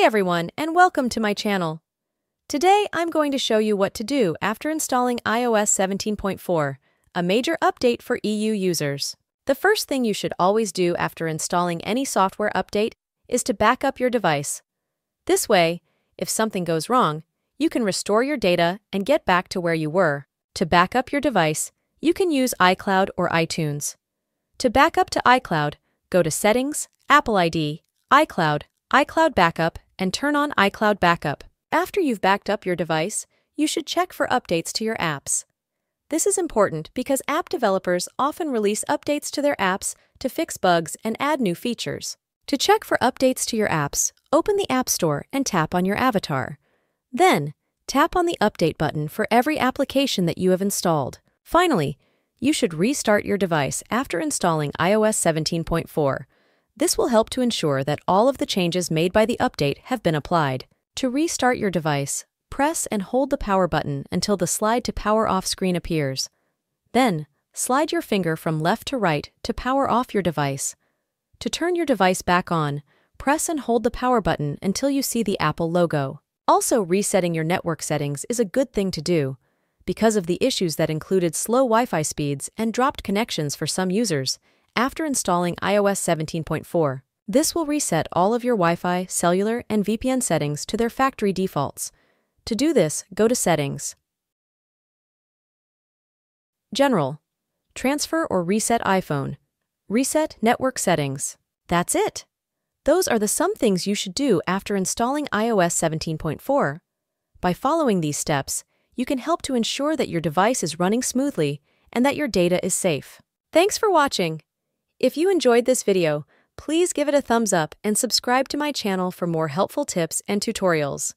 Hey everyone, and welcome to my channel. Today I'm going to show you what to do after installing iOS 17.4, a major update for EU users. The first thing you should always do after installing any software update is to back up your device. This way, if something goes wrong, you can restore your data and get back to where you were. To back up your device, you can use iCloud or iTunes. To back up to iCloud, go to Settings, Apple ID, iCloud, iCloud Backup, and turn on iCloud Backup. After you've backed up your device, you should check for updates to your apps. This is important because app developers often release updates to their apps to fix bugs and add new features. To check for updates to your apps, open the App Store and tap on your avatar. Then, tap on the Update button for every application that you have installed. Finally, you should restart your device after installing iOS 17.4. This will help to ensure that all of the changes made by the update have been applied. To restart your device, press and hold the power button until the slide to power off screen appears. Then, slide your finger from left to right to power off your device. To turn your device back on, press and hold the power button until you see the Apple logo. Also, resetting your network settings is a good thing to do. Because of the issues that included slow Wi Fi speeds and dropped connections for some users, after installing iOS 17.4. This will reset all of your Wi Fi, cellular, and VPN settings to their factory defaults. To do this, go to Settings, General, Transfer or Reset iPhone, Reset Network Settings. That's it. Those are the some things you should do after installing iOS 17.4. By following these steps, you can help to ensure that your device is running smoothly and that your data is safe. Thanks for watching. If you enjoyed this video, please give it a thumbs up and subscribe to my channel for more helpful tips and tutorials.